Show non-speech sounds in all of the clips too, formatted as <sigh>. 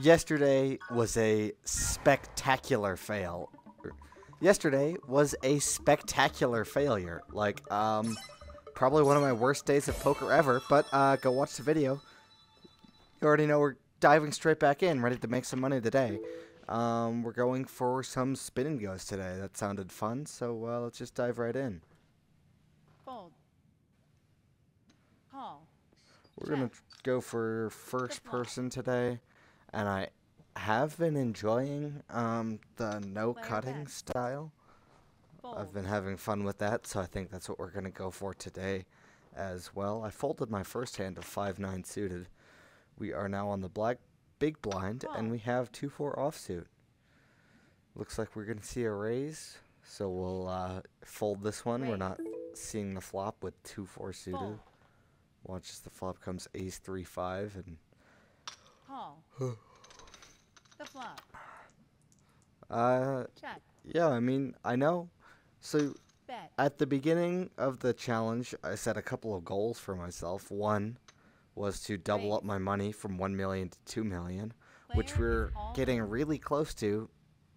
yesterday was a spectacular fail. Yesterday was a spectacular failure. Like, um, probably one of my worst days of poker ever, but uh, go watch the video. You already know we're diving straight back in, ready to make some money today. Um, we're going for some spin and goes today. That sounded fun, so uh, let's just dive right in. Fold. Call. We're gonna go for first person today, and I have been enjoying um, the no cutting style. Fold. I've been having fun with that, so I think that's what we're gonna go for today as well. I folded my first hand of five nine suited. We are now on the black big blind, and we have two four offsuit. Looks like we're gonna see a raise, so we'll uh, fold this one. We're not seeing the flop with two four suited. Fold. Watch as the flop comes ace three five and Call. <gasps> <laughs> the flop. uh Check. yeah I mean I know so Bet. at the beginning of the challenge I set a couple of goals for myself one was to double up my money from 1 million to 2 million which we're getting in. really close to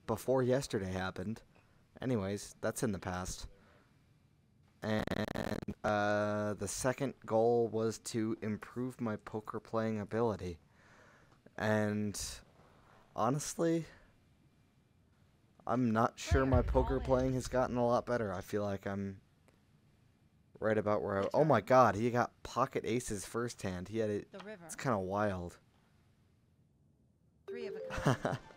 before yesterday happened anyways that's in the past and uh, the second goal was to improve my poker playing ability and honestly i'm not sure my poker playing has gotten a lot better. I feel like i'm right about where i oh my god he got pocket aces first hand he had it it's kind of wild. Three of a. <laughs>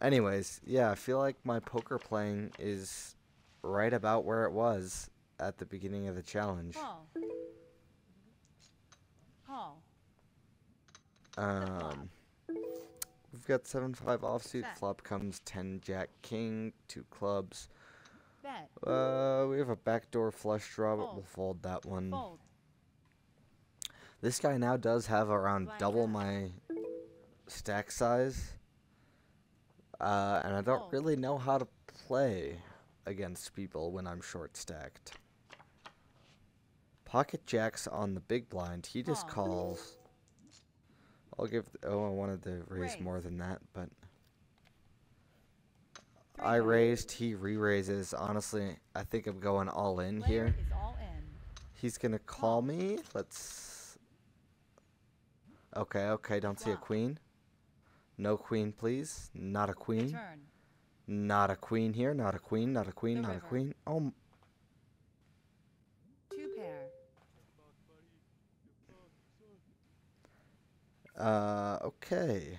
Anyways, yeah, I feel like my poker playing is right about where it was at the beginning of the challenge. Um, we've got seven five offsuit. Set. Flop comes ten jack king, two clubs. Bet. Uh, we have a backdoor flush draw, but we'll Fold. fold that one. Fold. This guy now does have around Blind double draw. my stack size. Uh, and I don't Fold. really know how to play against people when I'm short stacked. Pocket jacks on the big blind. He just Call. calls. I'll give. oh, I wanted to raise Raise. more than that, but Three I raised. He re-raises. Honestly, I think I'm going all in Player here. is all in. He's gonna call me. Let's. Okay, okay. Don't see a Flop. queen. No queen, please. Not a queen. Turn. Not a queen here. Not a queen. Not a queen. The not a queen. Oh, m- Two pair. Uh, okay.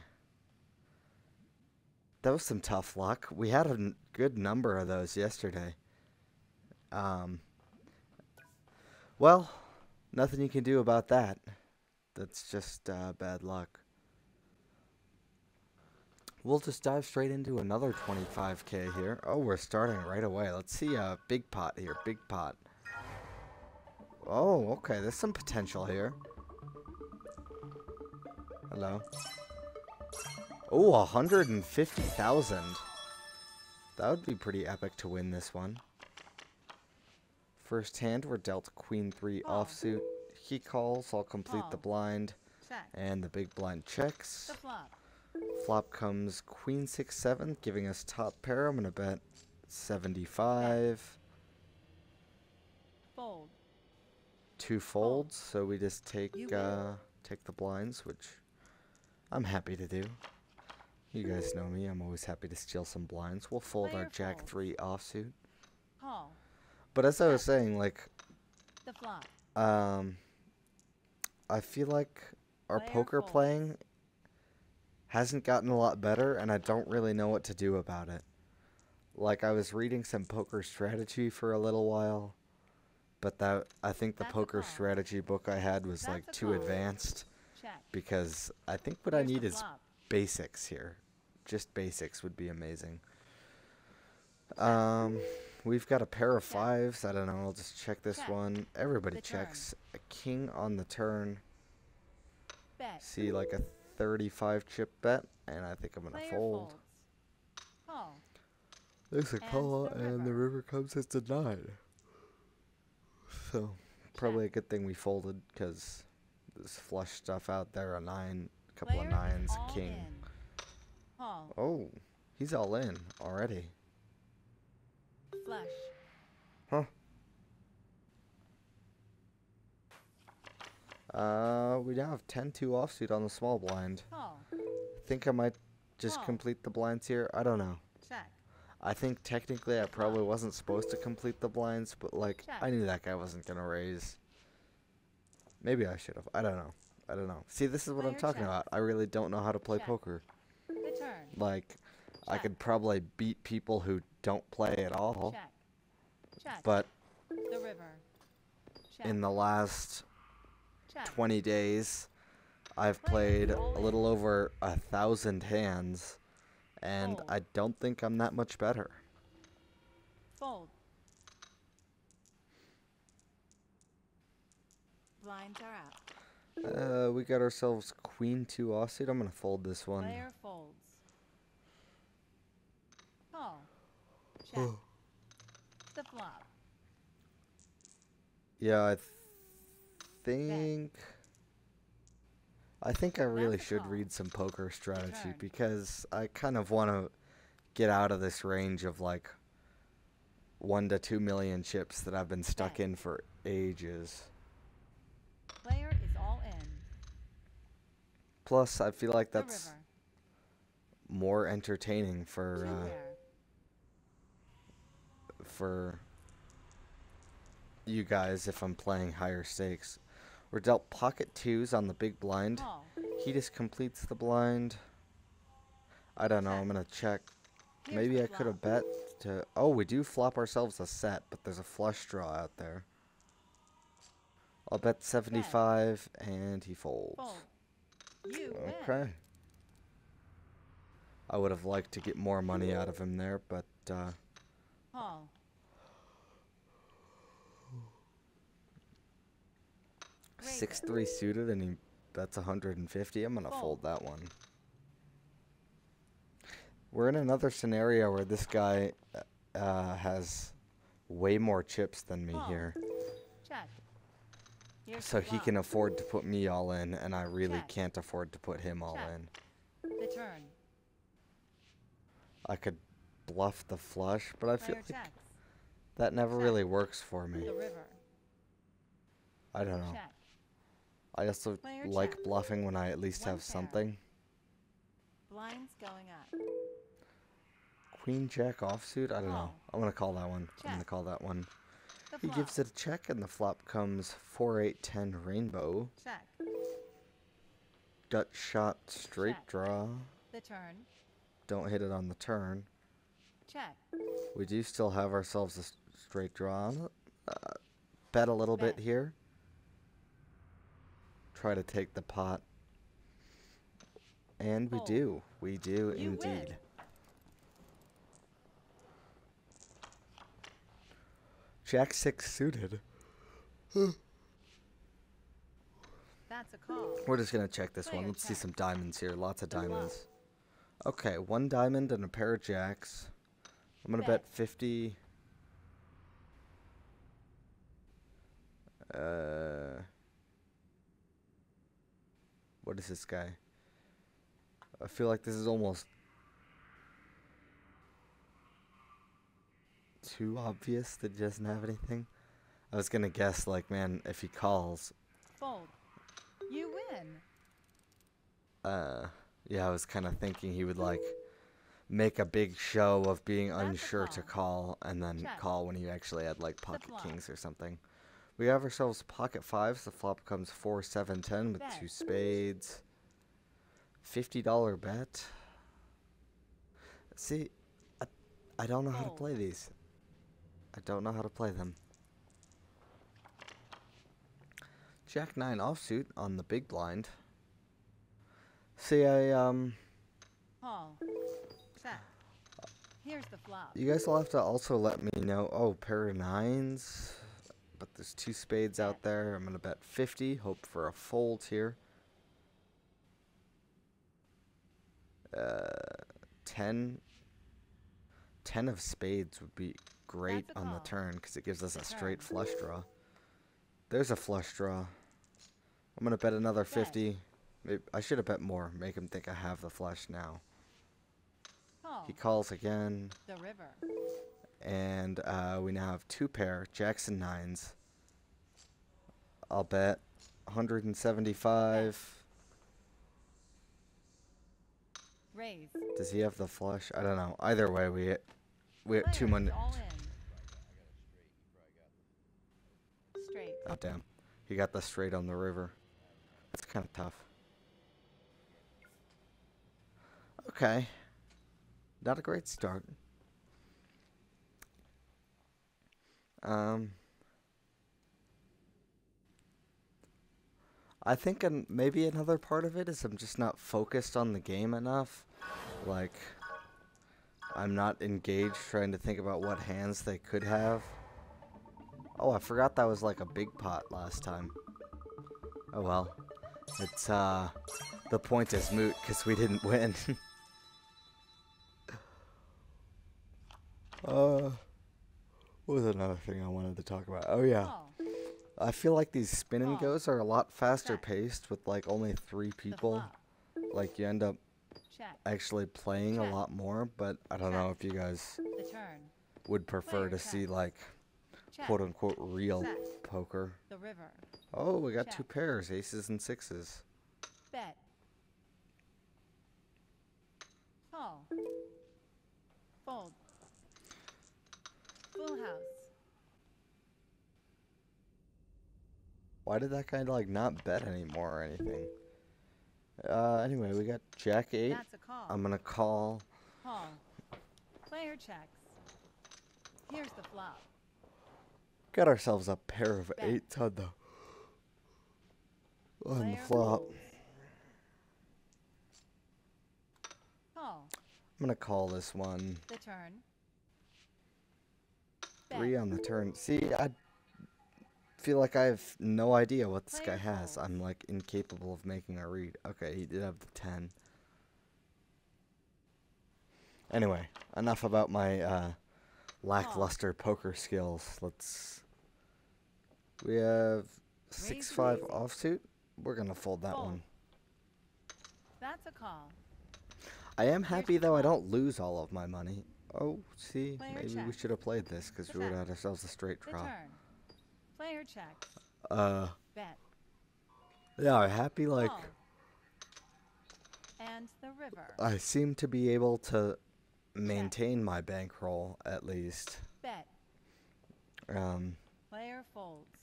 That was some tough luck. We had a n- good number of those yesterday. Um. Well, nothing you can do about that. That's just uh, bad luck. We'll just dive straight into another 25k here. Oh, we're starting right away. Let's see a big pot here. Big pot. Oh, okay. There's some potential here. Hello. Oh, 150,000. That would be pretty epic to win this one. First hand, we're dealt queen three offsuit. He calls. I'll complete the blind, and the big blind checks. The flop. Flop comes queen six seven, giving us top pair. I'm gonna bet 75. Fold. Two folds, so we just take uh take the blinds, which I'm happy to do. You guys know me. I'm always happy to steal some blinds. We'll fold our Player jack folds. three offsuit. Call. But as I was saying, like The flop. um, I feel like our Player poker playing hasn't gotten a lot better, and I don't really know what to do about it. Like I was reading some poker strategy for a little while, but that I think the That's poker strategy book I had was like That's a too advanced Check. because I think what I Here's need is flop. basics here. Just basics would be amazing. Um, we've got a pair of Check. fives. I don't know. I'll just check this Check. one. Everybody The turn. checks. A king on the turn. Bet. See like a 35 chip bet, and I think I'm gonna Player fold. Call. There's a And call, the and the river. river comes as denied. So, probably a good thing we folded, because There's flush stuff out there. A nine, a couple Player of nines, a king. in. Oh, he's all in already. Flush. Huh. Uh, we now have 10-2 offsuit on the small blind. Call. think I might just Call. complete the blinds here. I don't know. Check. I think technically I probably wasn't supposed to complete the blinds, but like I knew that guy wasn't gonna raise. Maybe I should have. I don't know. I don't know. See, this is what I'm talking check. about. I really don't know how to play Check. poker. Like, I could probably beat people who don't play at all, Check. Check. but the river. Check. in the last Check. 20 days, I've Player played a little over a thousand hands, and Fold. I don't think I'm that much better. Fold. Blinds are out. Uh, we got ourselves queen two offsuit. I'm gonna fold this one. Player folds. Call. Check. the flop. Yeah, I th- think. I think I really should read some poker strategy Return. because I kind of want to get out of this range of like one to two million chips that I've been stuck Bet. in for ages. Player is all in. Plus, I feel like that's more entertaining for uh, for you guys if I'm playing higher stakes. We're dealt pocket twos on the big blind. Call. He just completes the blind. I don't know. I'm gonna check. Here's Maybe I could have bet to. Oh, we do flop ourselves a set, but there's a flush draw out there. I'll bet 75, and he folds. Fold. You win. Okay. I would have liked to get more money out of him there, but uh. Raise six three suited, and he bets 150. I'm gonna fold Fold. that one. We're in another scenario where this guy uh, has way more chips than me here, so he can afford to put me all in, and I really Check. can't afford to put him all Check. in. The turn. I could bluff the flush, but I feel Player like checks. that never Check. really works for me. The river. I don't know. I also Player like bluffing when I at least One have pair. something. Blinds going up. Queen jack offsuit? I don't know. Oh. I'm gonna call that one. I'm gonna call that one. He gives it a check and the flop comes 4 8 10 rainbow. Check. Gut shot straight Check. draw. The turn. Don't hit it on the turn. Check. We do still have ourselves a straight draw. Uh, bet a little bit here. Try to take the pot. And we Fold. do. We do You indeed. win. Jack 6 suited. That's a call. We're just gonna check this one. Let's see some diamonds here. Lots of diamonds. Okay, one diamond and a pair of jacks. I'm gonna bet Bet. 50. Uh, what is this guy? I feel like this is almost too obvious that he doesn't have anything. I was gonna guess, like, man, if he calls, Fold. You win. uh yeah i was kind of thinking he would like make a big show of being That's unsure to call. and then Check. call when he actually had like pocket kings or something we have ourselves pocket fives the flop comes 4 7 10 with two spades $50 bet see I, I don't know how to play these i don't know how to play them jack 9 offsuit on the big blind see i um Call. Check. Here's the flop. You guys will have to also let me know. Oh, pair of nines. But there's two spades out there. I'm going to bet 50. Hope for a fold here. Uh, 10. 10 of spades would be great on the turn because it gives us a straight flush draw. There's a flush draw. I'm gonna bet another 50. Maybe, I should have bet more. Make him think I have the flush now. Call. He calls again, The river. and uh, we now have two pair, jacks and nines. I'll bet 175. Raise. Does he have the flush? I don't know. Either way, we we have two money. all in. Straight. Oh damn, he got the straight on the river. That's kind of tough. Okay, not a great start. Um, I think an, maybe another part of it is I'm just not focused on the game enough. Like, I'm not engaged trying to think about what hands they could have. Oh, I forgot that was like a big pot last time. Oh well. It's, uh, the point is moot because we didn't win. <laughs> uh, what was another thing I wanted to talk about? Oh yeah. I feel like these spin and goes are a lot faster paced with like only three people. Like you end up actually playing a lot more, but I don't know if you guys would prefer to see like Check. Quote unquote real Set. poker. The river. Oh, we got two pairs, aces and sixes. Bet. Call. Fold. Full house. Why did that guy like not bet anymore or anything? Uh, anyway, we got Jack eight. That's a call. I'm gonna call. Call. Player checks. Here's the flop. Got ourselves a pair of Bet. eights on the on the flop. Call. I'm gonna call this one The turn. three on the turn. See, I feel like I have no idea what this guy has. I'm like incapable of making a read. Okay, he did have the ten. Anyway, enough about my uh, lackluster poker skills. Let's. We have six five offsuit. We're gonna fold that Fold. one. That's a call. I am happy though I don't lose all of my money. Oh, see, Player maybe we should have played this because we would have had ourselves a straight draw. Player check. Uh, Bet. yeah, I'm happy like Call. And the river. I seem to be able to maintain my bankroll at least. Bet. Um, Player folds.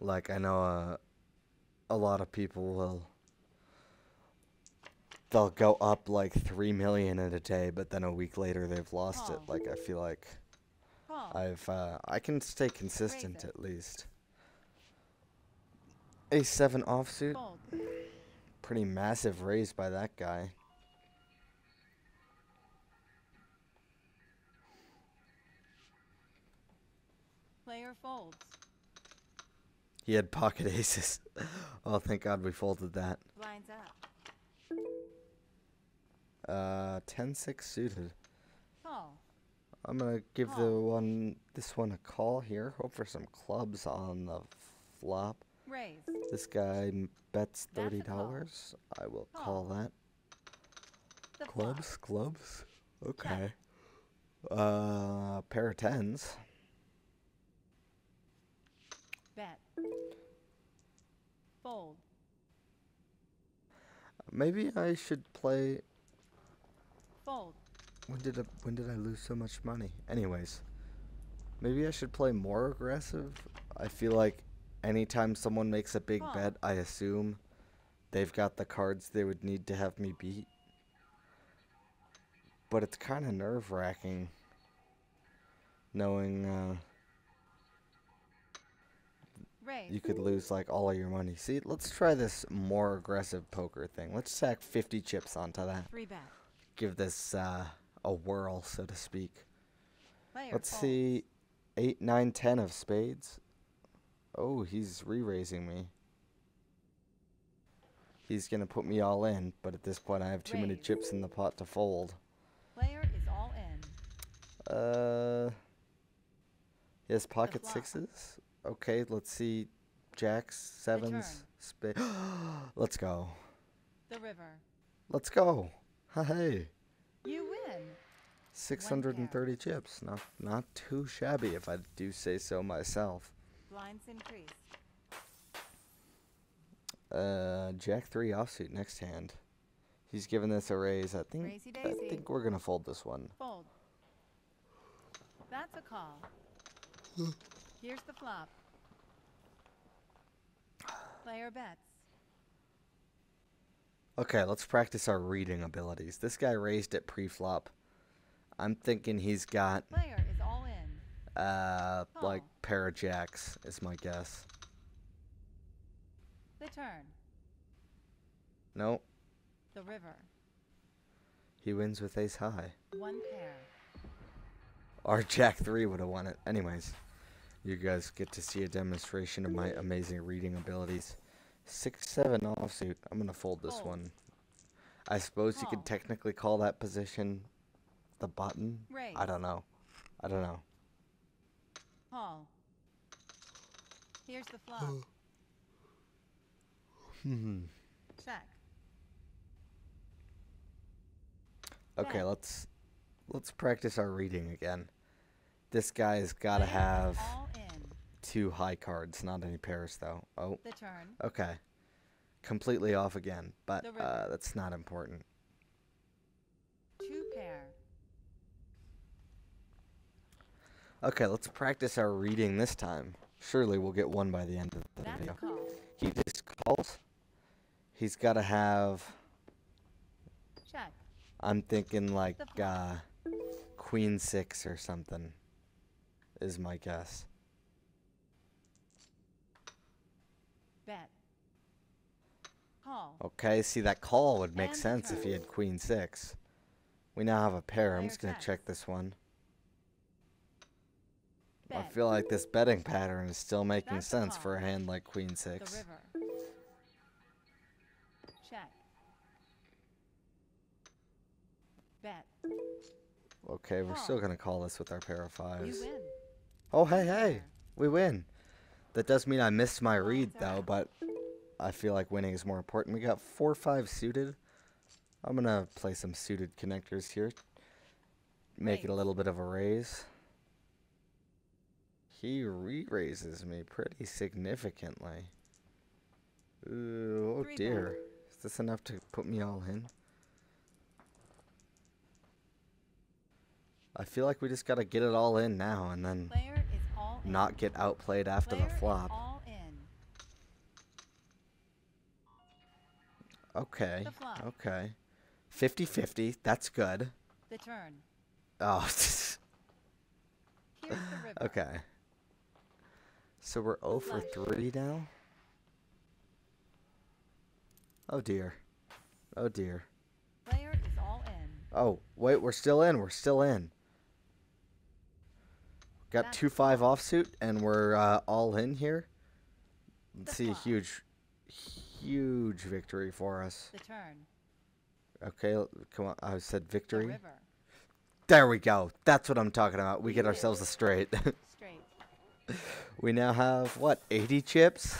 Like I know uh, a lot of people will they'll go up like 3 million in a day but then a week later they've lost it. Like I feel like. I've uh, I can stay consistent at least. A seven offsuit, Fold. pretty massive raise by that guy. Player folds. He had pocket <laughs> aces. oh, thank God we folded that. Blinds up. Uh, 10-6 suited. Call. I'm gonna give the one this one a call here. Hope for some clubs on the flop. Raise. This guy bets thirty dollars. I will call Call. that. The flop. Clubs, clubs. Okay. Uh, pair of tens. Fold. Maybe I should play. Fold. When did I, when did I lose so much money? Anyways, maybe I should play more aggressive. I feel like anytime someone makes a big Huh. bet, I assume they've got the cards they would need to have me beat. But it's kind of nerve wracking knowing uh, Raise. you could lose like all of your money. See, let's try this more aggressive poker thing. Let's stack 50 chips onto that. Bet. Give this uh, a whirl, so to speak. Player Let's see. Eight, nine, ten of spades. Oh, he's re-raising me. He's gonna put me all in, but at this point I have too many chips in the pot to fold. Player is all in. Uh, he has pocket sixes. Okay, let's see. Jacks, sevens. Spade. <gasps> Let's go. The river. Let's go. Hey. You win. 630 chips. Not not too shabby if I do say so myself. Blinds increase. Uh, Jack 3 offsuit next hand. He's giving this a raise. I think I think we're going to fold this one. Fold. That's a call. <gasps> <laughs> Here's the flop. Player bets. Okay, let's practice our reading abilities. This guy raised it pre-flop. I'm thinking he's got Player is all in. uh like pair of jacks is my guess. The turn. No, The river. he wins with ace high. One pair. Our jack 3 would have won it. Anyways, you guys get to see a demonstration of my amazing reading abilities. 6-7 offsuit. I'm going to fold this one. I suppose you could technically call that position the button. Raise. I don't know. I don't know. Call. Here's the flop. Hmm. Check. Okay, let's let's practice our reading again. This guy's got to have. Two high cards, not any pairs though. Oh, The turn. okay. Completely off again, but uh, that's not important. Two pair. Okay, let's practice our reading this time. Surely we'll get one by the end of the That's video. call. He just calls. He's got to have. Check. I'm thinking like uh, Queen six or something. Is my guess. Bet. Call. Okay, see that call would make And sense if he had Queen six. We now have a pair. I'm just gonna checks. check this one. I feel like this betting pattern is still making That's a sense for a hand like Queen The six. river. Check. Bet. Okay, we're still gonna call this with our pair of fives. Oh, hey, hey, we win. That does mean I missed my read though, but I feel like winning is more important. We got four, five suited. I'm gonna play some suited connectors here. Make it a little bit of a raise. He re-raises me pretty significantly. Ooh, oh dear. Is this enough to put me all in? I feel like we just gotta get it all in now and then Player is all in. not get outplayed after Player the flop. Okay. Okay. 50-50. That's good. The turn. Oh. <laughs> Here's the river. okay. So we're 0 for 3 now? Oh dear. Oh dear. Player is all in. Oh, wait, we're still in. We're still in. Got 2 5 offsuit and we're uh, all in here. Let's see a huge huge victory for us. The turn. Okay, come on. I said victory. The river. There we go. That's what I'm talking about. We get ourselves a straight. <laughs> Straight. we now have what? 80 chips.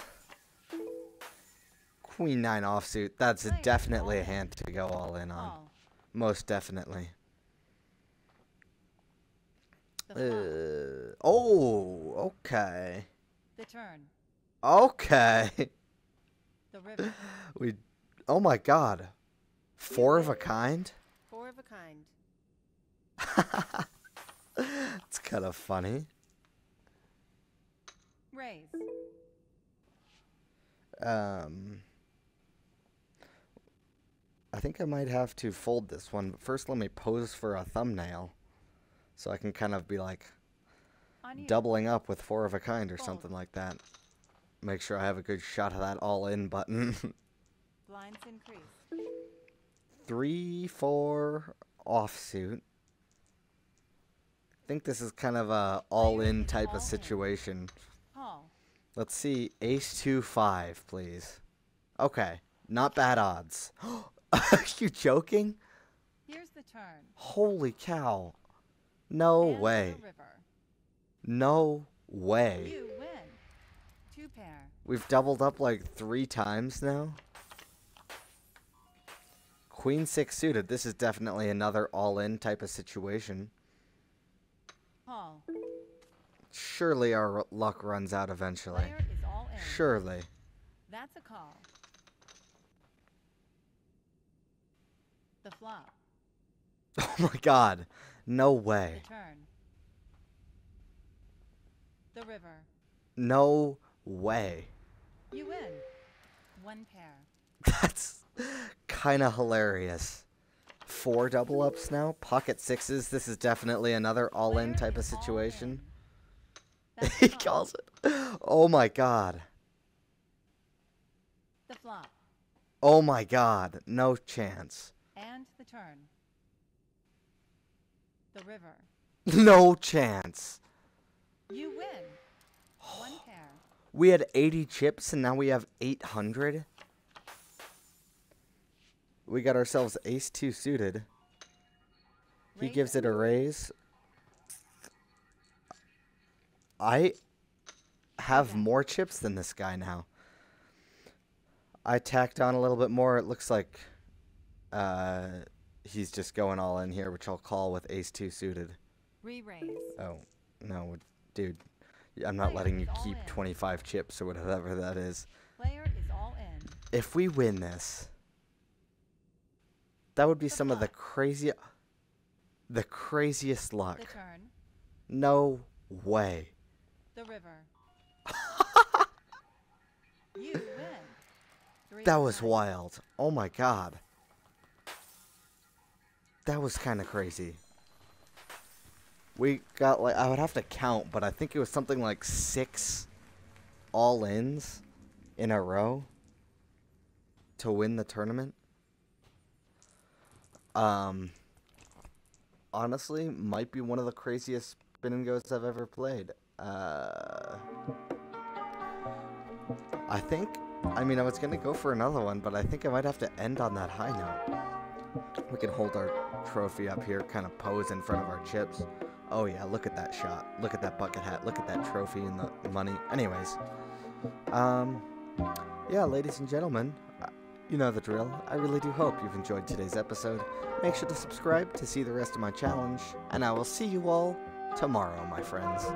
Queen 9 offsuit. That's definitely a hand to go all in on. Most definitely. The. Uh, oh, okay. The turn. Okay. <laughs> The river. we Oh my god. Four of a kind? Four of a kind. it's kind of funny. Raise. Um I think I might have to fold this one, but first let me pose for a thumbnail. So I can kind of be like doubling up with four of a kind or Fold. something like that. Make sure I have a good shot of that all in button. <laughs> Blinds increase. Three, four, offsuit. I think this is kind of a all in type of situation. Let's see, ace two five, please. Okay, not bad odds. <gasps> Are you joking? Here's the turn. Holy cow! No way! No way! You win. Two pair. We've doubled up like three times now. Queen 6 suited. This is definitely another all-in type of situation. Call. Surely our luck runs out eventually. Player is all in. Surely. That's a call. The flop. <laughs> Oh my god. No The way. turn. The river. No way. You win. One pair. <laughs> That's kind of hilarious. Four double ups now. Pocket sixes. This is definitely another all in type of situation. <laughs> he calls it. Oh my god. The flop. Oh my god. No chance. And the turn. The river. <laughs> No chance. You win. One <gasps> pair. We had 80 chips and now we have 800. We got ourselves ace 2 suited. He Raise gives it. a raise. I have more chips than this guy now. I tacked on a little bit more. It looks like uh, he's just going all in here, which I'll call with ace 2 suited. Re-raise. Oh, no, dude. I'm not letting you keep 25 chips or whatever that is. Player is all in. If we win this, that would be some of the crazy, the craziest luck. No way. The river. <laughs> you win. Three That was wild. Oh my god. That was kind of crazy. We got like I would have to count, but I think it was something like 6 all-ins in a row to win the tournament. Um honestly might be one of the craziest spin and goes I've ever played. Uh I think I mean, I was gonna go for another one, but I think I might have to end on that high note. We can hold our trophy up here, kind of pose in front of our chips. Oh yeah, look at that shot. Look at that bucket hat. Look at that trophy and the money. Anyways, um, yeah, ladies and gentlemen, uh, you know the drill. I really do hope you've enjoyed today's episode. Make sure to subscribe to see the rest of my challenge, and I will see you all tomorrow, my friends.